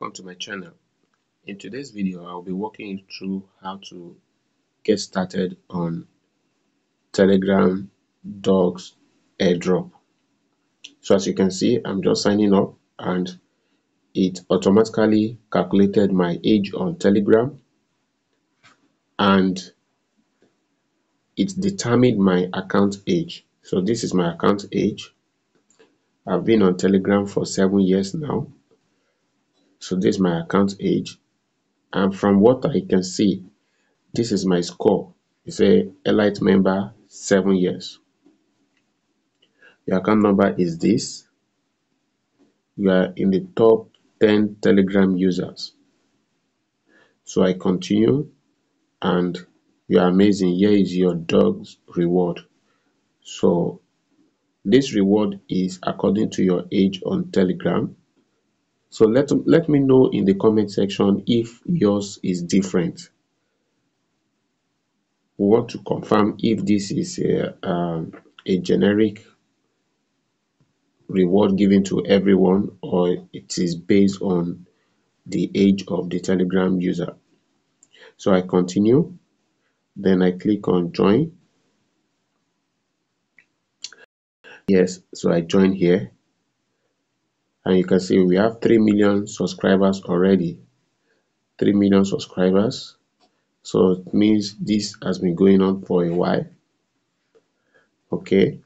welcome to my channel. In today's video i'll be walking you through how to get started on telegram dogs airdrop. So as you can see i'm just signing up and it automatically calculated my age on telegram and it determined my account age. So this is my account age. I've been on telegram for seven years now so this is my account age and from what i can see this is my score. It's a elite member seven years. Your account number is this. You are in the top 10 telegram users. So i continue and you are amazing here is your dog's reward. So this reward is according to your age on telegram so let, let me know in the comment section if yours is different. We want to confirm if this is a, um, a generic reward given to everyone or it is based on the age of the Telegram user. So I continue, then I click on join. Yes, so I join here and you can see we have 3 million subscribers already. 3 million subscribers. So it means this has been going on for a while. Okay.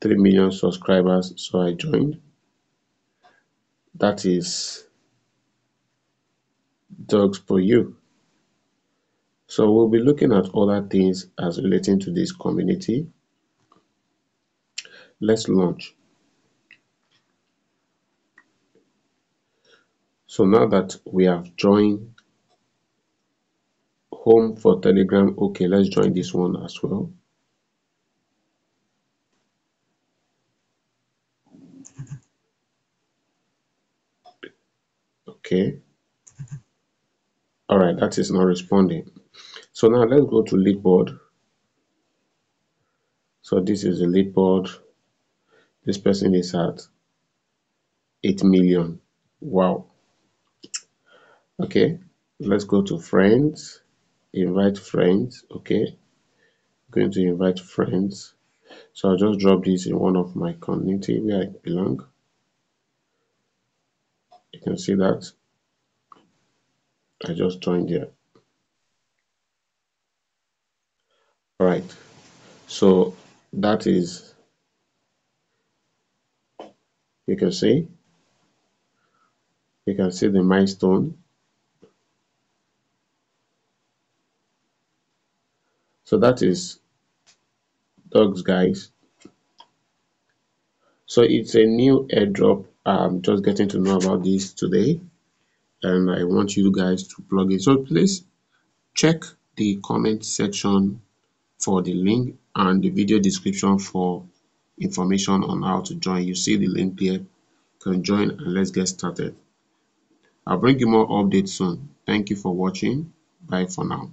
3 million subscribers so i joined. That is dogs for you. So we'll be looking at other things as relating to this community. Let's launch So now that we have joined home for Telegram, okay, let's join this one as well. Okay. All right, that is not responding. So now let's go to leadboard. So this is the leadboard. This person is at 8 million. Wow okay let's go to friends. Invite friends okay. I'm going to invite friends. So I'll just drop this in one of my community where I belong. You can see that. I just joined here all right. So that is you can see. You can see the milestone so that is dogs guys. So it's a new airdrop i'm just getting to know about this today and i want you guys to plug in. So please check the comment section for the link and the video description for information on how to join. You see the link there you can join and let's get started. I'll bring you more updates soon. Thank you for watching. Bye for now